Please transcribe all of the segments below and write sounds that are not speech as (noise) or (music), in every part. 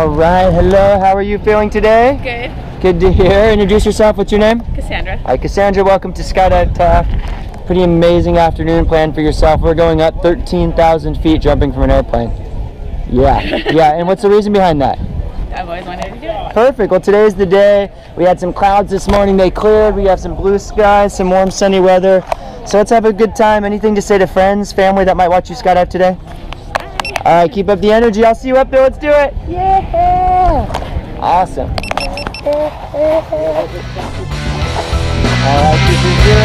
All right, hello. How are you feeling today? Good. Good to hear. Introduce yourself. What's your name? Casandra. Hi, Casandra. Welcome to Skydive Taft. Pretty amazing afternoon planned for yourself. We're going up 13,000 feet jumping from an airplane. Yeah, (laughs) yeah. And what's the reason behind that? I've always wanted to do it. Perfect. Well, today's the day. We had some clouds this morning. They cleared. We have some blue skies, some warm, sunny weather. So let's have a good time. Anything to say to friends, family that might watch you skydive today? All right, keep up the energy. I'll see you up there. Let's do it. Yeah. Awesome. All right, this is.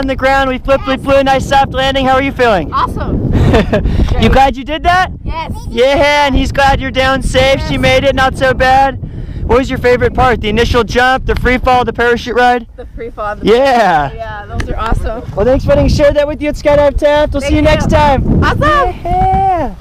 On the ground. We flipped, we flew, a nice soft landing. How are you feeling? (laughs) Awesome. you glad you did that? Yes. Yeah, and he's glad you're down safe. She made it, not so bad. What was your favorite part? The initial jump, the free fall, the parachute ride? The free fall. The Yeah. Yeah, those are awesome. Well, thanks for letting me share that with you at Skydive Taft. We'll see you you. next time. Awesome. Yeah.